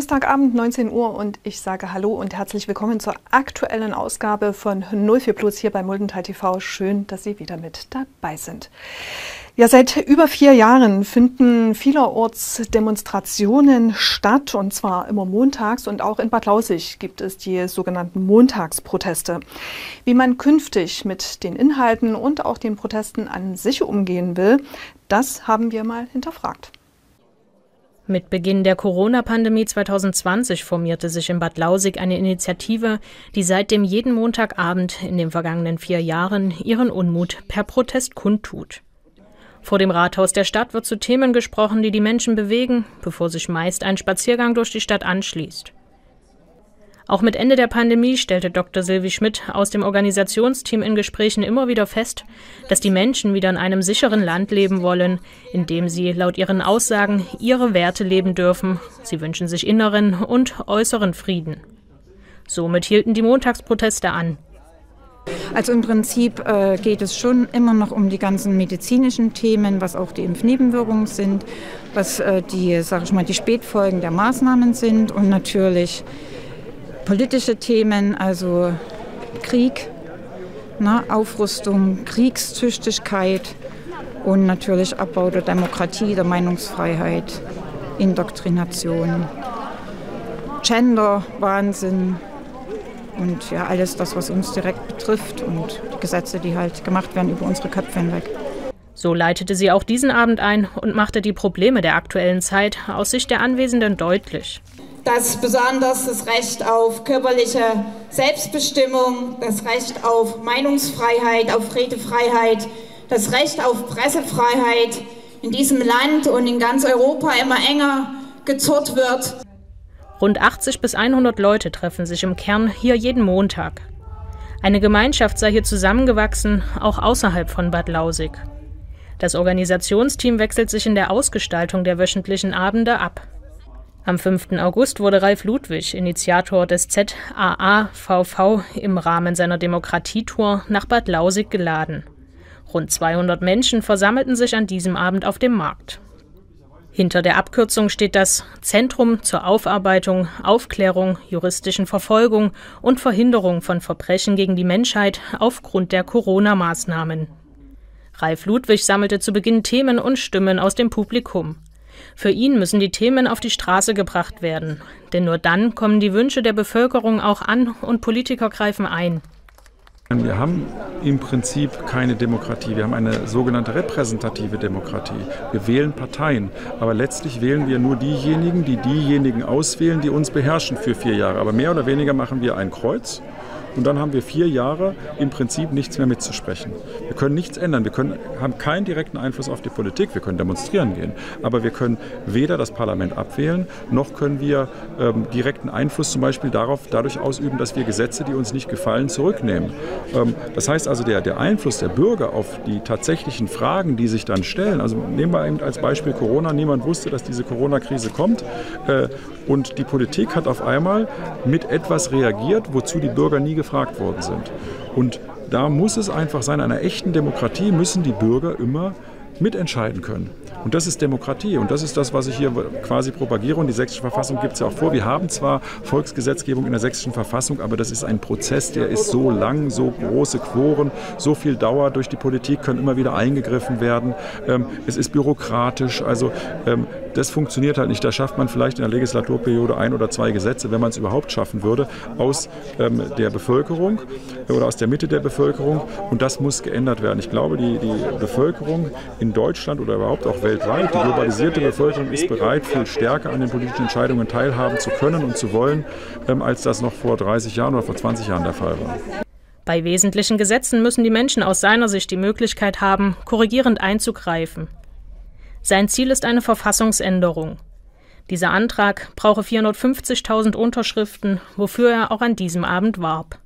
Donnerstagabend 19 Uhr und ich sage Hallo und herzlich willkommen zur aktuellen Ausgabe von 04 Plus hier bei Muldental TV. Schön, dass Sie wieder mit dabei sind. Ja, seit über vier Jahren finden vielerorts Demonstrationen statt und zwar immer montags und auch in Bad Lausig gibt es die sogenannten Montagsproteste. Wie man künftig mit den Inhalten und auch den Protesten an sich umgehen will, das haben wir mal hinterfragt. Mit Beginn der Corona-Pandemie 2020 formierte sich in Bad Lausig eine Initiative, die seitdem jeden Montagabend in den vergangenen vier Jahren ihren Unmut per Protest kundtut. Vor dem Rathaus der Stadt wird zu Themen gesprochen, die die Menschen bewegen, bevor sich meist ein Spaziergang durch die Stadt anschließt. Auch mit Ende der Pandemie stellte Dr. Silvi Schmidt aus dem Organisationsteam in Gesprächen immer wieder fest, dass die Menschen wieder in einem sicheren Land leben wollen, in dem sie laut ihren Aussagen ihre Werte leben dürfen. Sie wünschen sich inneren und äußeren Frieden. Somit hielten die Montagsproteste an. Also im Prinzip äh, geht es schon immer noch um die ganzen medizinischen Themen, was auch die Impfnebenwirkungen sind, was äh, die, sag ich mal, die Spätfolgen der Maßnahmen sind und natürlich politische Themen, also Krieg, ne, Aufrüstung, Kriegstüchtigkeit und natürlich Abbau der Demokratie, der Meinungsfreiheit, Indoktrination, Gender, Wahnsinn und ja alles das, was uns direkt betrifft und die Gesetze, die halt gemacht werden über unsere Köpfe hinweg. So leitete sie auch diesen Abend ein und machte die Probleme der aktuellen Zeit aus Sicht der Anwesenden deutlich dass besonders das Recht auf körperliche Selbstbestimmung, das Recht auf Meinungsfreiheit, auf Redefreiheit, das Recht auf Pressefreiheit in diesem Land und in ganz Europa immer enger gezurrt wird. Rund 80 bis 100 Leute treffen sich im Kern hier jeden Montag. Eine Gemeinschaft sei hier zusammengewachsen, auch außerhalb von Bad Lausig. Das Organisationsteam wechselt sich in der Ausgestaltung der wöchentlichen Abende ab. Am 5. August wurde Ralf Ludwig, Initiator des ZAAVV, im Rahmen seiner Demokratietour nach Bad Lausig geladen. Rund 200 Menschen versammelten sich an diesem Abend auf dem Markt. Hinter der Abkürzung steht das Zentrum zur Aufarbeitung, Aufklärung, juristischen Verfolgung und Verhinderung von Verbrechen gegen die Menschheit aufgrund der Corona-Maßnahmen. Ralf Ludwig sammelte zu Beginn Themen und Stimmen aus dem Publikum. Für ihn müssen die Themen auf die Straße gebracht werden, denn nur dann kommen die Wünsche der Bevölkerung auch an und Politiker greifen ein. Wir haben im Prinzip keine Demokratie. Wir haben eine sogenannte repräsentative Demokratie. Wir wählen Parteien, aber letztlich wählen wir nur diejenigen, die diejenigen auswählen, die uns beherrschen für vier Jahre. Aber mehr oder weniger machen wir ein Kreuz und dann haben wir vier Jahre im Prinzip nichts mehr mitzusprechen. Wir können nichts ändern. Wir können, haben keinen direkten Einfluss auf die Politik. Wir können demonstrieren gehen. Aber wir können weder das Parlament abwählen, noch können wir ähm, direkten Einfluss zum Beispiel darauf, dadurch ausüben, dass wir Gesetze, die uns nicht gefallen, zurücknehmen. Ähm, das heißt also, der, der Einfluss der Bürger auf die tatsächlichen Fragen, die sich dann stellen, also nehmen wir eben als Beispiel Corona. Niemand wusste, dass diese Corona-Krise kommt. Äh, und die Politik hat auf einmal mit etwas reagiert, wozu die Bürger nie gefragt worden sind. Und da muss es einfach sein, in einer echten Demokratie müssen die Bürger immer mitentscheiden können. Und das ist Demokratie und das ist das, was ich hier quasi propagiere. Und die sächsische Verfassung gibt es ja auch vor. Wir haben zwar Volksgesetzgebung in der sächsischen Verfassung, aber das ist ein Prozess, der ist so lang, so große Quoren, so viel Dauer durch die Politik, können immer wieder eingegriffen werden. Ähm, es ist bürokratisch. Also ähm, das funktioniert halt nicht. Da schafft man vielleicht in der Legislaturperiode ein oder zwei Gesetze, wenn man es überhaupt schaffen würde, aus ähm, der Bevölkerung oder aus der Mitte der Bevölkerung. Und das muss geändert werden. Ich glaube, die, die Bevölkerung in Deutschland oder überhaupt auch weltweit, die globalisierte Bevölkerung ist bereit, viel stärker an den politischen Entscheidungen teilhaben zu können und zu wollen, ähm, als das noch vor 30 Jahren oder vor 20 Jahren der Fall war. Bei wesentlichen Gesetzen müssen die Menschen aus seiner Sicht die Möglichkeit haben, korrigierend einzugreifen. Sein Ziel ist eine Verfassungsänderung. Dieser Antrag brauche 450.000 Unterschriften, wofür er auch an diesem Abend warb.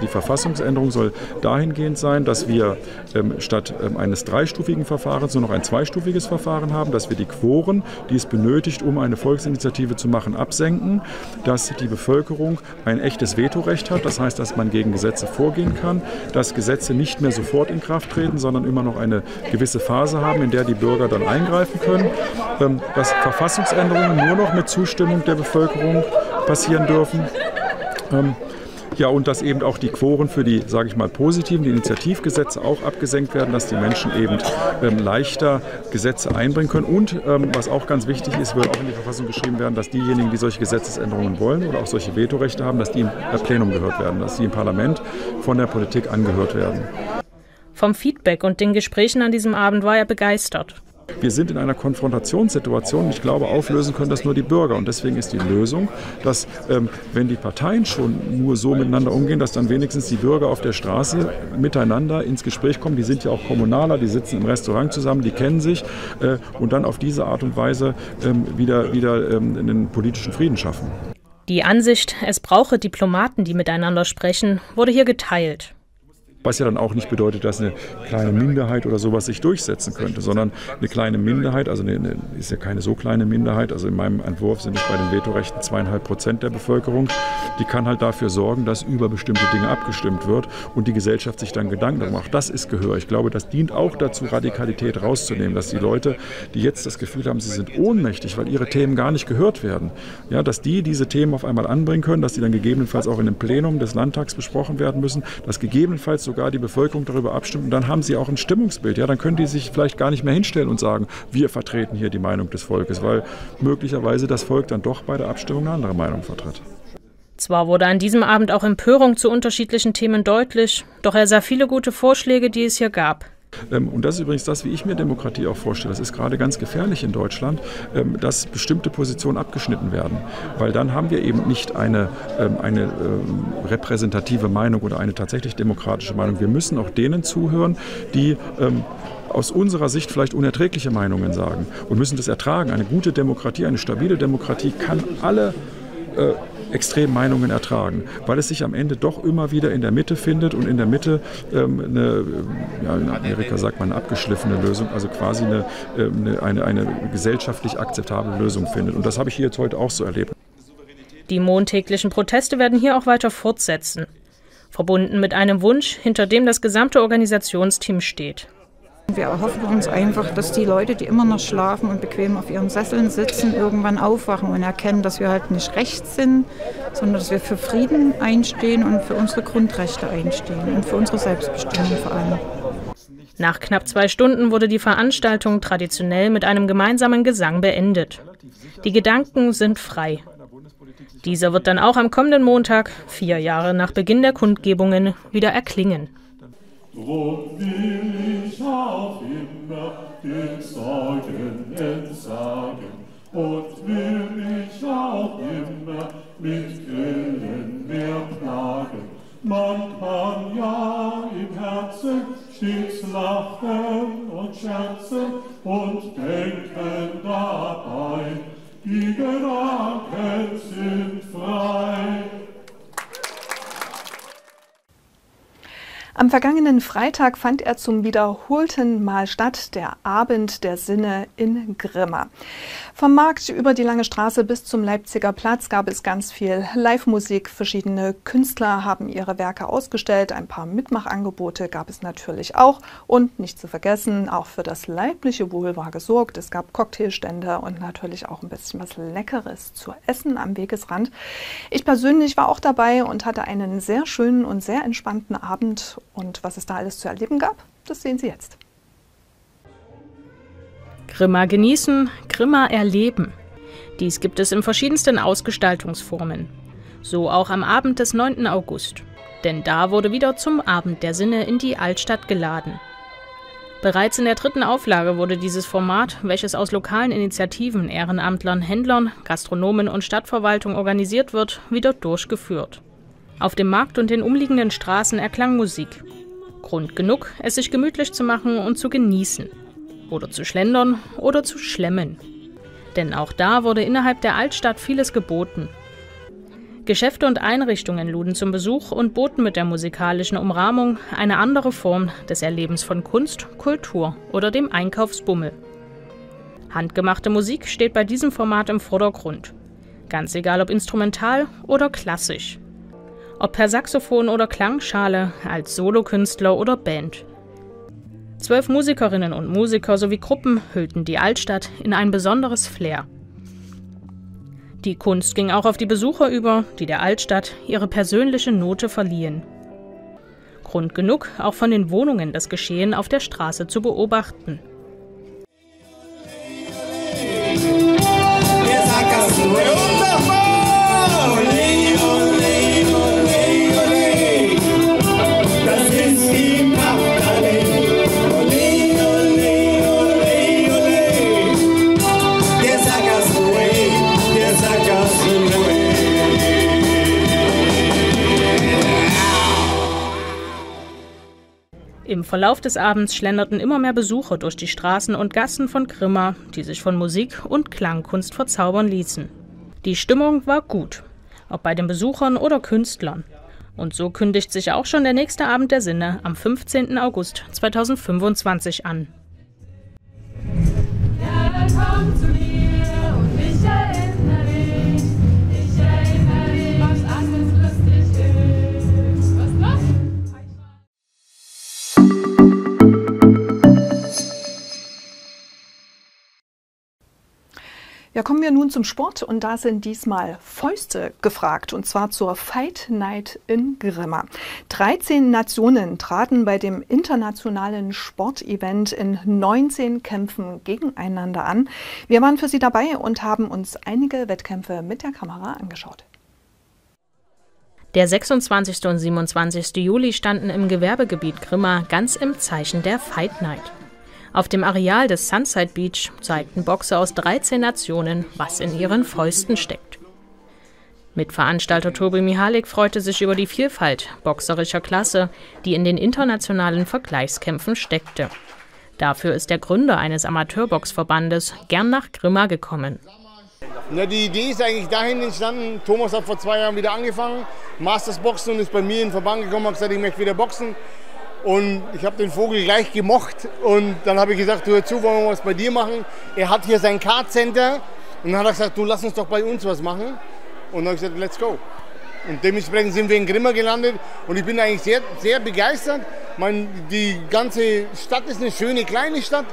Die Verfassungsänderung soll dahingehend sein, dass wir ähm, statt ähm, eines dreistufigen Verfahrens nur noch ein zweistufiges Verfahren haben, dass wir die Quoren, die es benötigt, um eine Volksinitiative zu machen, absenken, dass die Bevölkerung ein echtes Vetorecht hat, das heißt, dass man gegen Gesetze vorgehen kann, dass Gesetze nicht mehr sofort in Kraft treten, sondern immer noch eine gewisse Phase haben, in der die Bürger dann eingreifen können, ähm, dass Verfassungsänderungen nur noch mit Zustimmung der Bevölkerung passieren dürfen. Ja, und dass eben auch die Quoren für die, sage ich mal, positiven, die Initiativgesetze auch abgesenkt werden, dass die Menschen eben ähm, leichter Gesetze einbringen können. Und ähm, was auch ganz wichtig ist, wird auch in die Verfassung geschrieben werden, dass diejenigen, die solche Gesetzesänderungen wollen oder auch solche Vetorechte haben, dass die im Plenum gehört werden, dass die im Parlament von der Politik angehört werden. Vom Feedback und den Gesprächen an diesem Abend war er begeistert. Wir sind in einer Konfrontationssituation. Ich glaube, auflösen können das nur die Bürger. Und deswegen ist die Lösung, dass ähm, wenn die Parteien schon nur so miteinander umgehen, dass dann wenigstens die Bürger auf der Straße miteinander ins Gespräch kommen. Die sind ja auch Kommunaler, die sitzen im Restaurant zusammen, die kennen sich äh, und dann auf diese Art und Weise ähm, wieder, wieder ähm, einen politischen Frieden schaffen. Die Ansicht, es brauche Diplomaten, die miteinander sprechen, wurde hier geteilt. Was ja dann auch nicht bedeutet, dass eine kleine Minderheit oder sowas sich durchsetzen könnte, sondern eine kleine Minderheit, also eine, eine, ist ja keine so kleine Minderheit, also in meinem Entwurf sind es bei den Vetorechten zweieinhalb Prozent der Bevölkerung, die kann halt dafür sorgen, dass über bestimmte Dinge abgestimmt wird und die Gesellschaft sich dann Gedanken darum macht. Das ist Gehör. Ich glaube, das dient auch dazu, Radikalität rauszunehmen, dass die Leute, die jetzt das Gefühl haben, sie sind ohnmächtig, weil ihre Themen gar nicht gehört werden, ja, dass die diese Themen auf einmal anbringen können, dass die dann gegebenenfalls auch in einem Plenum des Landtags besprochen werden müssen, dass gegebenenfalls sogar die Bevölkerung darüber abstimmt. Und dann haben sie auch ein Stimmungsbild. Ja, dann können die sich vielleicht gar nicht mehr hinstellen und sagen, wir vertreten hier die Meinung des Volkes, weil möglicherweise das Volk dann doch bei der Abstimmung eine andere Meinung vertritt. Zwar wurde an diesem Abend auch Empörung zu unterschiedlichen Themen deutlich, doch er sah viele gute Vorschläge, die es hier gab. Ähm, und das ist übrigens das, wie ich mir Demokratie auch vorstelle. Das ist gerade ganz gefährlich in Deutschland, ähm, dass bestimmte Positionen abgeschnitten werden. Weil dann haben wir eben nicht eine, ähm, eine repräsentative Meinung oder eine tatsächlich demokratische Meinung. Wir müssen auch denen zuhören, die aus unserer Sicht vielleicht unerträgliche Meinungen sagen und müssen das ertragen. Eine gute Demokratie, eine stabile Demokratie kann alle äh, extremen Meinungen ertragen, weil es sich am Ende doch immer wieder in der Mitte findet und in der Mitte ähm, eine, ja, in Amerika sagt man eine abgeschliffene Lösung, also quasi eine, ähm, eine, eine, gesellschaftlich akzeptable Lösung findet. Und das habe ich hier jetzt heute auch so erlebt. Die montäglichen Proteste werden hier auch weiter fortsetzen, verbunden mit einem Wunsch, hinter dem das gesamte Organisationsteam steht. Wir erhoffen uns einfach, dass die Leute, die immer noch schlafen und bequem auf ihren Sesseln sitzen, irgendwann aufwachen und erkennen, dass wir halt nicht rechts sind, sondern dass wir für Frieden einstehen und für unsere Grundrechte einstehen und für unsere Selbstbestimmung vor allem. Nach knapp zwei Stunden wurde die Veranstaltung traditionell mit einem gemeinsamen Gesang beendet. Die Gedanken sind frei. Dieser wird dann auch am kommenden Montag, vier Jahre nach Beginn der Kundgebungen, wieder erklingen. Drum will ich auch immer den Sorgen entsagen und will ich auch immer mit Grillen mehr plagen. Man kann ja im Herzen stets lachen und scherzen und denken Am vergangenen Freitag fand er zum wiederholten Mal statt, der Abend der Sinne in Grimma. Vom Markt über die Lange Straße bis zum Leipziger Platz gab es ganz viel Live-Musik. Verschiedene Künstler haben ihre Werke ausgestellt. Ein paar Mitmachangebote gab es natürlich auch. Und nicht zu vergessen, auch für das leibliche Wohl war gesorgt. Es gab Cocktailstände und natürlich auch ein bisschen was Leckeres zu essen am Wegesrand. Ich persönlich war auch dabei und hatte einen sehr schönen und sehr entspannten Abend und was es da alles zu erleben gab, das sehen Sie jetzt. Grimma genießen, Grimma erleben. Dies gibt es in verschiedensten Ausgestaltungsformen. So auch am Abend des 9. August. Denn da wurde wieder zum Abend der Sinne in die Altstadt geladen. Bereits in der dritten Auflage wurde dieses Format, welches aus lokalen Initiativen, Ehrenamtlern, Händlern, Gastronomen und Stadtverwaltung organisiert wird, wieder durchgeführt. Auf dem Markt und den umliegenden Straßen erklang Musik. Grund genug, es sich gemütlich zu machen und zu genießen. Oder zu schlendern oder zu schlemmen. Denn auch da wurde innerhalb der Altstadt vieles geboten. Geschäfte und Einrichtungen luden zum Besuch und boten mit der musikalischen Umrahmung eine andere Form des Erlebens von Kunst, Kultur oder dem Einkaufsbummel. Handgemachte Musik steht bei diesem Format im Vordergrund. Ganz egal ob instrumental oder klassisch. Ob per Saxophon oder Klangschale, als Solokünstler oder Band. Zwölf Musikerinnen und Musiker sowie Gruppen hüllten die Altstadt in ein besonderes Flair. Die Kunst ging auch auf die Besucher über, die der Altstadt ihre persönliche Note verliehen. Grund genug, auch von den Wohnungen das Geschehen auf der Straße zu beobachten. Verlauf des Abends schlenderten immer mehr Besucher durch die Straßen und Gassen von Grimma, die sich von Musik und Klangkunst verzaubern ließen. Die Stimmung war gut, ob bei den Besuchern oder Künstlern. Und so kündigt sich auch schon der nächste Abend der Sinne am 15. August 2025 an. Ja, Kommen wir nun zum Sport und da sind diesmal Fäuste gefragt und zwar zur Fight Night in Grimma. 13 Nationen traten bei dem internationalen Sportevent in 19 Kämpfen gegeneinander an. Wir waren für Sie dabei und haben uns einige Wettkämpfe mit der Kamera angeschaut. Der 26. und 27. Juli standen im Gewerbegebiet Grimma ganz im Zeichen der Fight Night. Auf dem Areal des Sunside Beach zeigten Boxer aus 13 Nationen, was in ihren Fäusten steckt. Mitveranstalter Tobi Mihalik freute sich über die Vielfalt boxerischer Klasse, die in den internationalen Vergleichskämpfen steckte. Dafür ist der Gründer eines Amateurboxverbandes gern nach Grimma gekommen. Na, die Idee ist eigentlich dahin entstanden. Thomas hat vor zwei Jahren wieder angefangen, Masters Boxen und ist bei mir in den Verband gekommen, hat gesagt, ich möchte wieder boxen. Und ich habe den Vogel gleich gemocht und dann habe ich gesagt, du hör zu, wollen wir was bei dir machen. Er hat hier sein Card Center und dann hat er gesagt, du lass uns doch bei uns was machen. Und dann habe ich gesagt, let's go. Und dementsprechend sind wir in Grimma gelandet und ich bin eigentlich sehr, sehr begeistert. Mein, die ganze Stadt ist eine schöne kleine Stadt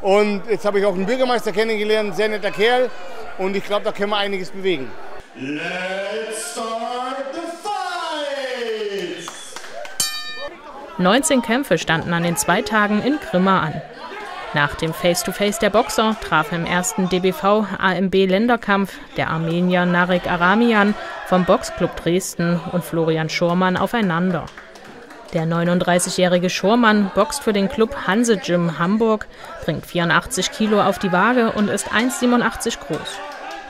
und jetzt habe ich auch einen Bürgermeister kennengelernt, sehr netter Kerl und ich glaube, da können wir einiges bewegen. Let's 19 Kämpfe standen an den zwei Tagen in Grimma an. Nach dem Face-to-Face -face der Boxer traf im ersten DBV AMB Länderkampf der Armenier Narek Aramian vom Boxclub Dresden und Florian Schormann aufeinander. Der 39-jährige Schormann boxt für den Club Hanse Gym Hamburg, bringt 84 Kilo auf die Waage und ist 1,87 groß.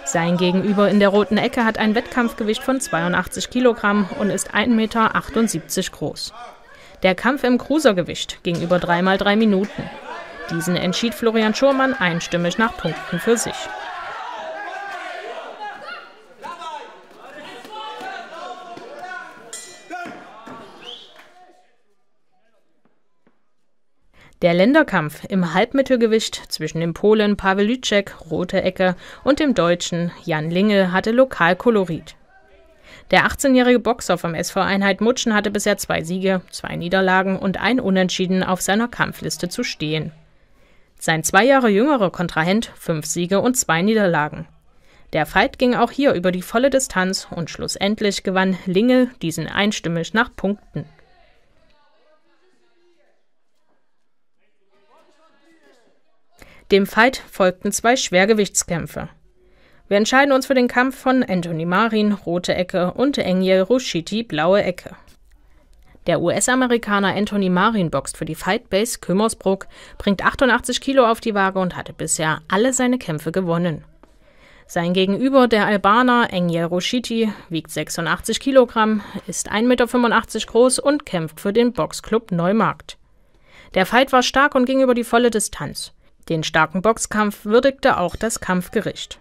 Sein Gegenüber in der roten Ecke hat ein Wettkampfgewicht von 82 Kilogramm und ist 1,78 Meter groß. Der Kampf im Cruisergewicht ging über dreimal drei Minuten. Diesen entschied Florian Schurmann einstimmig nach Punkten für sich. Der Länderkampf im Halbmittelgewicht zwischen dem Polen Pavel Lütschek, rote Ecke, und dem Deutschen Jan Linge hatte Lokalkolorit. Der 18-jährige Boxer vom SV Einheit Mutschen hatte bisher zwei Siege, zwei Niederlagen und ein Unentschieden auf seiner Kampfliste zu stehen. Sein zwei Jahre jüngerer Kontrahent fünf Siege und zwei Niederlagen. Der Fight ging auch hier über die volle Distanz und schlussendlich gewann Linge diesen einstimmig nach Punkten. Dem Fight folgten zwei Schwergewichtskämpfe. Wir entscheiden uns für den Kampf von Anthony Marin, rote Ecke, und Engel Rushiti, blaue Ecke. Der US-Amerikaner Anthony Marin boxt für die Fightbase Kümmersbruck, bringt 88 Kilo auf die Waage und hatte bisher alle seine Kämpfe gewonnen. Sein Gegenüber, der Albaner Engel Rushiti, wiegt 86 Kilogramm, ist 1,85 Meter groß und kämpft für den Boxclub Neumarkt. Der Fight war stark und ging über die volle Distanz. Den starken Boxkampf würdigte auch das Kampfgericht.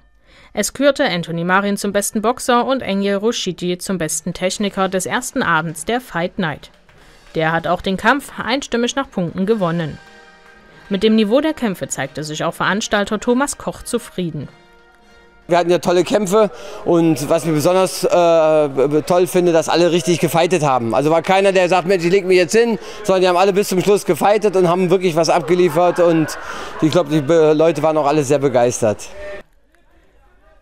Es kürte Anthony Marin zum besten Boxer und Engel Rushidi zum besten Techniker des ersten Abends der Fight Night. Der hat auch den Kampf einstimmig nach Punkten gewonnen. Mit dem Niveau der Kämpfe zeigte sich auch Veranstalter Thomas Koch zufrieden. Wir hatten ja tolle Kämpfe und was mir besonders äh, toll finde, dass alle richtig gefeitet haben. Also war keiner, der sagt, Mensch, ich leg mich jetzt hin, sondern die haben alle bis zum Schluss gefeitet und haben wirklich was abgeliefert und ich glaube, die Leute waren auch alle sehr begeistert.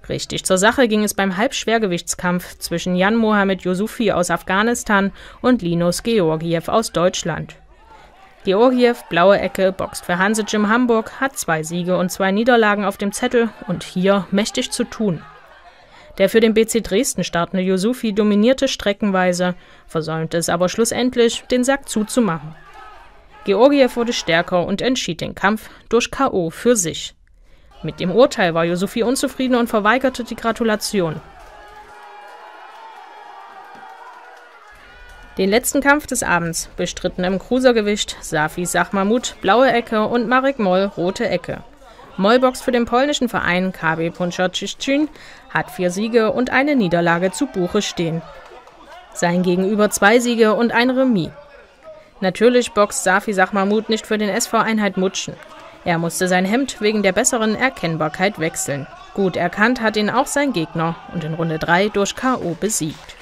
Richtig zur Sache ging es beim Halbschwergewichtskampf zwischen Jan Mohamed Yusufi aus Afghanistan und Linus Georgiev aus Deutschland. Georgiev, blaue Ecke, boxt für Hanse Jim Hamburg, hat zwei Siege und zwei Niederlagen auf dem Zettel und hier mächtig zu tun. Der für den BC Dresden startende Yusufi dominierte streckenweise, versäumte es aber schlussendlich, den Sack zuzumachen. Georgiev wurde stärker und entschied den Kampf durch K.O. für sich. Mit dem Urteil war Yusufi unzufrieden und verweigerte die Gratulation. Den letzten Kampf des Abends bestritten im Cruisergewicht Safi Sachmamut blaue Ecke und Marek Moll rote Ecke. Moll boxt für den polnischen Verein KB Punchatschin, hat vier Siege und eine Niederlage zu Buche stehen. Sein Gegenüber zwei Siege und ein Remis. Natürlich boxt Safi Sachmamut nicht für den SV Einheit Mutschen. Er musste sein Hemd wegen der besseren Erkennbarkeit wechseln. Gut erkannt hat ihn auch sein Gegner und in Runde 3 durch K.O. besiegt.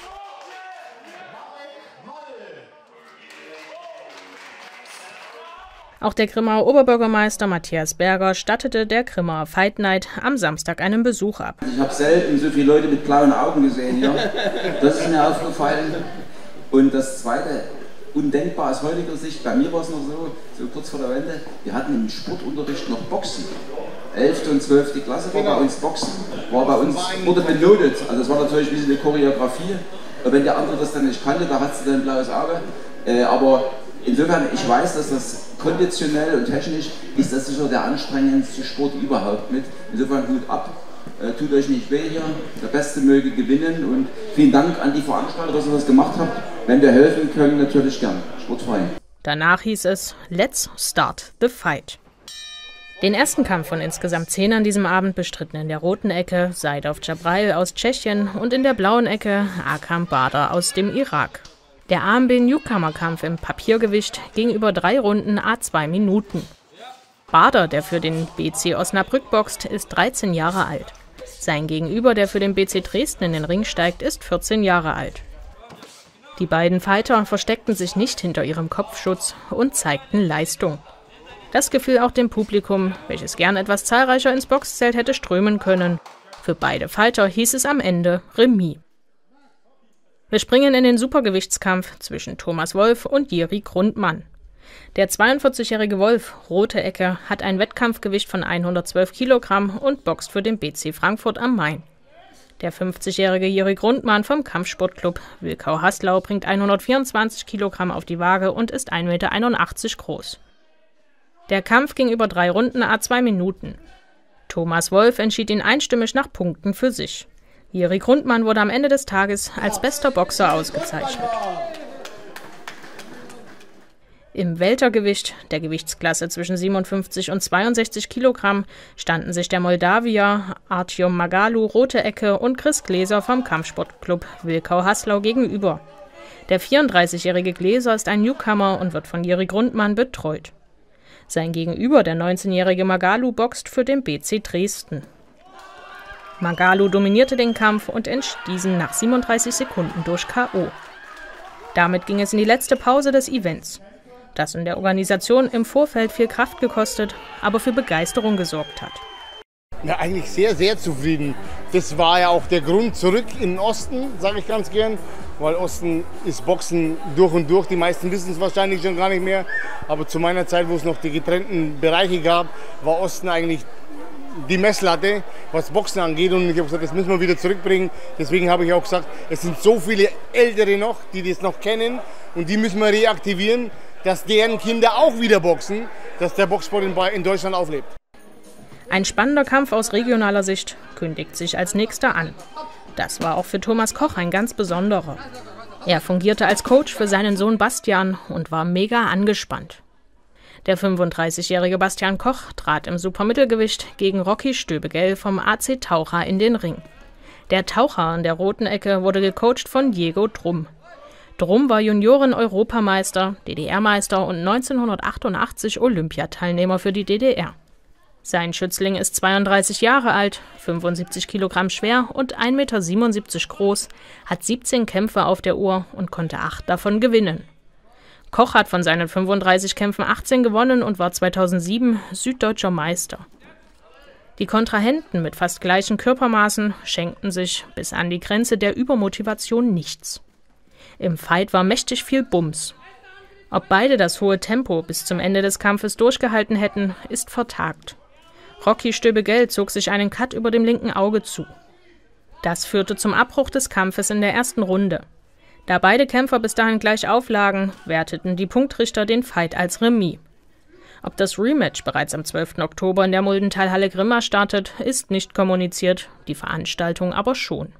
Auch der Grimmaer Oberbürgermeister Matthias Berger stattete der Grimmaer Fight Night am Samstag einen Besuch ab. Ich habe selten so viele Leute mit blauen Augen gesehen hier. Das ist mir aufgefallen. Und das Zweite, undenkbar aus heutiger Sicht, bei mir war es noch so, so kurz vor der Wende, wir hatten im Sportunterricht noch Boxen. 11. und 12. Klasse war bei uns Boxen, war bei uns, wurde benotet. Also das war natürlich ein bisschen eine Choreografie. Und wenn der andere das dann nicht kannte, da hat sie dann ein blaues Auge. Äh, aber insofern, ich weiß, dass das konditionell und technisch ist das sicher der anstrengendste Sport überhaupt mit. Insofern Hut ab, äh, tut euch nicht weh hier, der Beste möge gewinnen und vielen Dank an die Veranstalter, dass ihr das gemacht habt. Wenn wir helfen können, natürlich gern. Sportfrei. Danach hieß es Let's start the fight. Den ersten Kampf von insgesamt zehn an diesem Abend bestritten in der roten Ecke Seidov Jabrail aus Tschechien und in der blauen Ecke Akam Bader aus dem Irak. Der AMB-Newcomer-Kampf im Papiergewicht ging über drei Runden a zwei Minuten. Bader, der für den BC Osnabrück boxt, ist 13 Jahre alt. Sein Gegenüber, der für den BC Dresden in den Ring steigt, ist 14 Jahre alt. Die beiden Fighter versteckten sich nicht hinter ihrem Kopfschutz und zeigten Leistung. Das gefiel auch dem Publikum, welches gern etwas zahlreicher ins Boxzelt hätte strömen können. Für beide Fighter hieß es am Ende Remis. Wir springen in den Supergewichtskampf zwischen Thomas Wolf und Jiri Grundmann. Der 42-jährige Wolf, rote Ecke, hat ein Wettkampfgewicht von 112 Kilogramm und boxt für den BC Frankfurt am Main. Der 50-jährige Jiri Grundmann vom Kampfsportclub Wilkau-Haslau bringt 124 Kilogramm auf die Waage und ist 1,81 Meter groß. Der Kampf ging über drei Runden a zwei Minuten. Thomas Wolf entschied ihn einstimmig nach Punkten für sich. Jiri Grundmann wurde am Ende des Tages als bester Boxer ausgezeichnet. Im Weltergewicht, der Gewichtsklasse zwischen 57 und 62 Kilogramm, standen sich der Moldawier Artyom Magalu Rote Ecke und Chris Gläser vom Kampfsportclub Wilkau-Haslau gegenüber. Der 34-jährige Gläser ist ein Newcomer und wird von Jiri Grundmann betreut. Sein Gegenüber, der 19-jährige Magalu, boxt für den BC Dresden. Magalu dominierte den Kampf und entschied diesen nach 37 Sekunden durch K.O. Damit ging es in die letzte Pause des Events, das in der Organisation im Vorfeld viel Kraft gekostet, aber für Begeisterung gesorgt hat. Ja, eigentlich sehr, sehr zufrieden. Das war ja auch der Grund zurück in den Osten, sage ich ganz gern, weil Osten ist Boxen durch und durch. Die meisten wissen es wahrscheinlich schon gar nicht mehr. Aber zu meiner Zeit, wo es noch die getrennten Bereiche gab, war Osten eigentlich die Messlatte, was Boxen angeht. Und ich habe gesagt, das müssen wir wieder zurückbringen. Deswegen habe ich auch gesagt, es sind so viele Ältere noch, die das noch kennen. Und die müssen wir reaktivieren, dass deren Kinder auch wieder boxen, dass der Boxsport in Deutschland auflebt. Ein spannender Kampf aus regionaler Sicht kündigt sich als nächster an. Das war auch für Thomas Koch ein ganz besonderer. Er fungierte als Coach für seinen Sohn Bastian und war mega angespannt. Der 35-jährige Bastian Koch trat im Supermittelgewicht gegen Rocky Stöbegell vom AC Taucher in den Ring. Der Taucher an der roten Ecke wurde gecoacht von Diego Drum. Drum war Junioren-Europameister, DDR-Meister und 1988 Olympiateilnehmer für die DDR. Sein Schützling ist 32 Jahre alt, 75 Kilogramm schwer und 1,77 Meter groß, hat 17 Kämpfe auf der Uhr und konnte acht davon gewinnen. Koch hat von seinen 35 Kämpfen 18 gewonnen und war 2007 süddeutscher Meister. Die Kontrahenten mit fast gleichen Körpermaßen schenkten sich bis an die Grenze der Übermotivation nichts. Im Fight war mächtig viel Bums. Ob beide das hohe Tempo bis zum Ende des Kampfes durchgehalten hätten, ist vertagt. Rocky Stöbegell zog sich einen Cut über dem linken Auge zu. Das führte zum Abbruch des Kampfes in der ersten Runde. Da beide Kämpfer bis dahin gleich auflagen, werteten die Punktrichter den Fight als Remis. Ob das Rematch bereits am 12. Oktober in der Muldentalhalle Grimma startet, ist nicht kommuniziert, die Veranstaltung aber schon.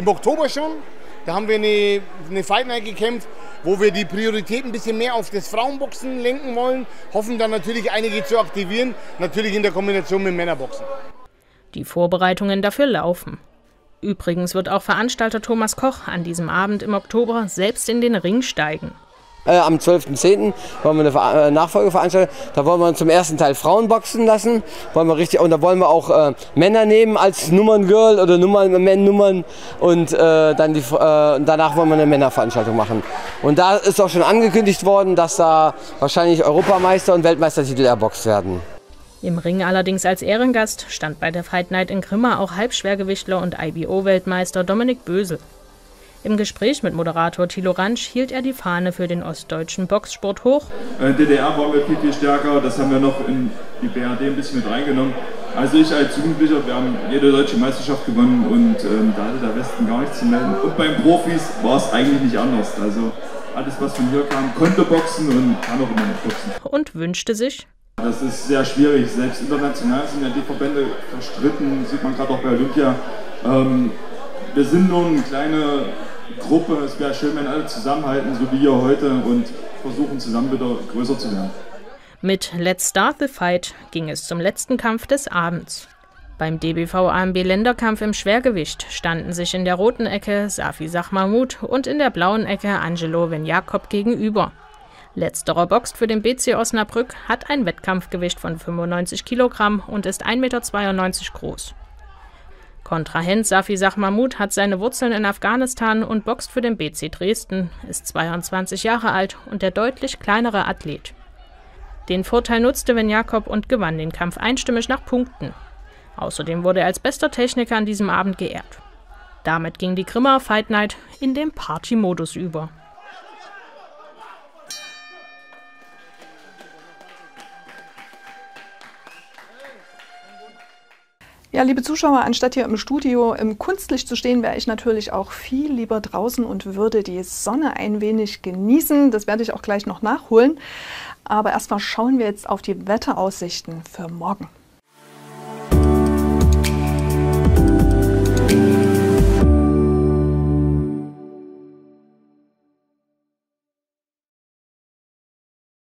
Im Oktober schon, da haben wir eine, eine Fight Night gekämpft, wo wir die Priorität ein bisschen mehr auf das Frauenboxen lenken wollen. Hoffen dann natürlich einige zu aktivieren, natürlich in der Kombination mit Männerboxen. Die Vorbereitungen dafür laufen. Übrigens wird auch Veranstalter Thomas Koch an diesem Abend im Oktober selbst in den Ring steigen. Äh, am 12.10. wollen wir eine äh, Nachfolgeveranstaltung. Da wollen wir zum ersten Teil Frauen boxen lassen. Wollen wir richtig, und da wollen wir auch äh, Männer nehmen als Nummerngirl oder Nummern, Nummern. Und äh, dann die, äh, danach wollen wir eine Männerveranstaltung machen. Und da ist auch schon angekündigt worden, dass da wahrscheinlich Europameister und Weltmeistertitel erboxt werden. Im Ring allerdings als Ehrengast stand bei der Fight Night in Grimma auch Halbschwergewichtler und IBO-Weltmeister Dominik Bösel. Im Gespräch mit Moderator Thilo Ransch hielt er die Fahne für den ostdeutschen Boxsport hoch. In DDR waren wir viel, viel stärker, das haben wir noch in die BRD ein bisschen mit reingenommen. Also ich als Jugendlicher, wir haben jede deutsche Meisterschaft gewonnen und ähm, da hatte der Westen gar nichts zu melden. Und beim Profis war es eigentlich nicht anders. Also alles, was von hier kam, konnte boxen und kann auch immer noch boxen. Und wünschte sich? Das ist sehr schwierig. Selbst international sind ja die Verbände verstritten, sieht man gerade auch bei Olympia. Ähm, wir sind nur eine kleine Gruppe. Es wäre schön, wenn alle zusammenhalten, so wie hier heute, und versuchen zusammen wieder größer zu werden. Mit Let's Start the Fight ging es zum letzten Kampf des Abends. Beim DBV AMB Länderkampf im Schwergewicht standen sich in der roten Ecke Safi Sachmahmut und in der blauen Ecke Angelo Venjakob gegenüber. Letzterer boxt für den BC Osnabrück, hat ein Wettkampfgewicht von 95 Kilogramm und ist 1,92 Meter groß. Kontrahent Safi Sachmahmut hat seine Wurzeln in Afghanistan und boxt für den BC Dresden, ist 22 Jahre alt und der deutlich kleinere Athlet. Den Vorteil nutzte Jakob und gewann den Kampf einstimmig nach Punkten. Außerdem wurde er als bester Techniker an diesem Abend geehrt. Damit ging die Grimmer Fight Night in den Party-Modus über. Ja, liebe Zuschauer, anstatt hier im Studio im Kunstlicht zu stehen, wäre ich natürlich auch viel lieber draußen und würde die Sonne ein wenig genießen. Das werde ich auch gleich noch nachholen. Aber erstmal schauen wir jetzt auf die Wetteraussichten für morgen.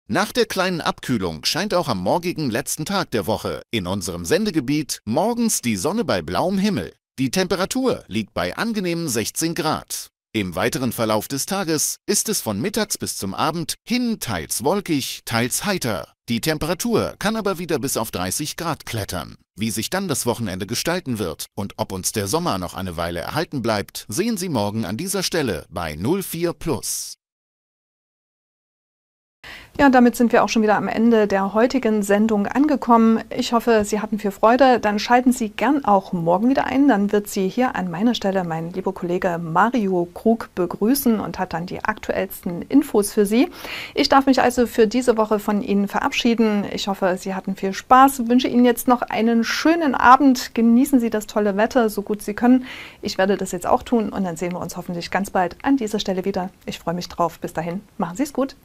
Nach der kleinen Abkühlung scheint auch am morgigen letzten Tag der Woche in unserem Sendegebiet morgens die Sonne bei blauem Himmel. Die Temperatur liegt bei angenehmen 16 Grad. Im weiteren Verlauf des Tages ist es von mittags bis zum Abend hin teils wolkig, teils heiter. Die Temperatur kann aber wieder bis auf 30 Grad klettern. Wie sich dann das Wochenende gestalten wird und ob uns der Sommer noch eine Weile erhalten bleibt, sehen Sie morgen an dieser Stelle bei 04 Plus. Ja, damit sind wir auch schon wieder am Ende der heutigen Sendung angekommen. Ich hoffe, Sie hatten viel Freude. Dann schalten Sie gern auch morgen wieder ein. Dann wird Sie hier an meiner Stelle mein lieber Kollege Mario Krug begrüßen und hat dann die aktuellsten Infos für Sie. Ich darf mich also für diese Woche von Ihnen verabschieden. Ich hoffe, Sie hatten viel Spaß. Ich wünsche Ihnen jetzt noch einen schönen Abend. Genießen Sie das tolle Wetter, so gut Sie können. Ich werde das jetzt auch tun und dann sehen wir uns hoffentlich ganz bald an dieser Stelle wieder. Ich freue mich drauf. Bis dahin, machen Sie es gut.